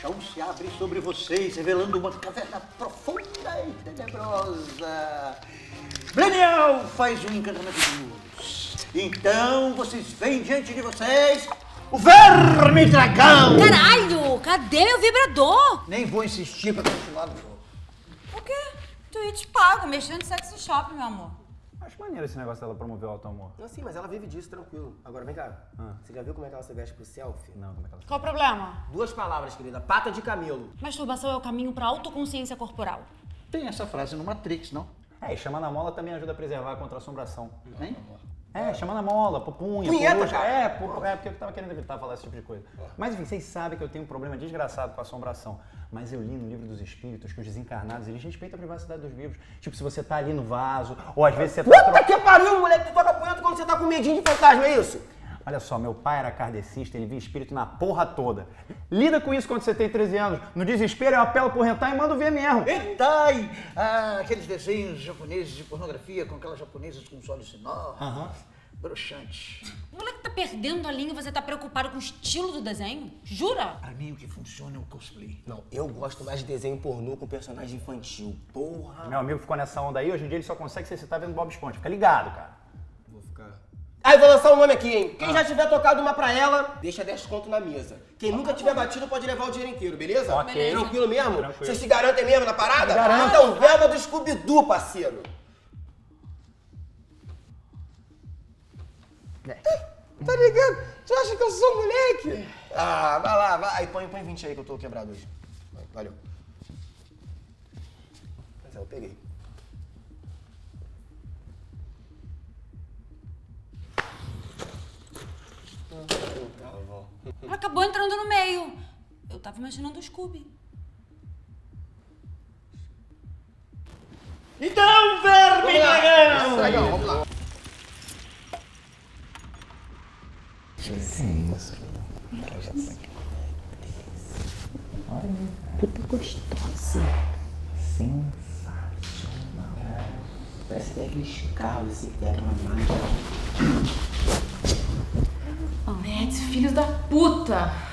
chão se abre sobre vocês, revelando uma caverna profunda e tenebrosa. Bleniel faz um encantamento de luz. Então vocês veem diante de vocês o verme dragão! Caralho, cadê meu vibrador? Nem vou insistir pra continuar no jogo. O quê? Twitch pago, mexendo de sexy shop, meu amor. Acho maneiro esse negócio dela promover o alto amor. Não, sim, mas ela vive disso, tranquilo. Agora vem cá. Você já viu como é que ela se veste pro selfie? Não, como é que ela Qual o problema? Duas palavras, querida. Pata de camelo. Masturbação é o caminho pra autoconsciência corporal. Tem essa frase no Matrix, não? É, e chamando a mola também ajuda a preservar contra a assombração. Hein? É, chamando a mola, pupunha, Punheta, cara. É, pu- é, porque eu tava querendo evitar falar esse tipo de coisa. Mas enfim, vocês sabem que eu tenho um problema desgraçado com assombração. Mas eu li no livro dos espíritos que os desencarnados, eles respeitam a privacidade dos vivos. Tipo, se você tá ali no vaso, ou às vezes você tá... Puta que pariu, moleque! Tu toca punheta quando você tá com medinho de fantasma, é isso? Olha só, meu pai era kardecista, ele via espírito na porra toda. Lida com isso quando você tem 13 anos. No desespero, eu apelo pro hentai e mando ver mesmo. Hentai! Ah, aqueles desenhos japoneses de pornografia com aquelas japonesas com os olhos enormes. Broxante. O moleque tá perdendo a linha e você tá preocupado com o estilo do desenho? Jura? Pra mim, o que funciona é o cosplay. Não, eu gosto mais de desenho pornô com personagem infantil. Porra! Meu amigo ficou nessa onda aí, hoje em dia ele só consegue se excitar vendo Bob Esponja. Fica ligado, cara. Aí vou lançar um nome aqui, hein? Quem já tiver tocado uma pra ela, deixa 10 conto na mesa. Quem nunca tiver batido pode levar o dinheiro inteiro, beleza? Ok. Tranquilo mesmo? Tranquilo. Vocês se garantem mesmo na parada? Garanto. Então, verba do Scooby-Doo, parceiro. Tá ligado? Tu acha que eu sou moleque? Ah, vai lá, vai. Aí põe, põe 20 aí que eu tô quebrado hoje. Valeu. Mas é, eu peguei. Ela acabou entrando no meio. Eu tava imaginando o Scooby. Então, verme dragão! Dragão, vamos lá. Puta gostosa. Sensacional. Parece até aqueles carros que deram uma mágica. Da puta!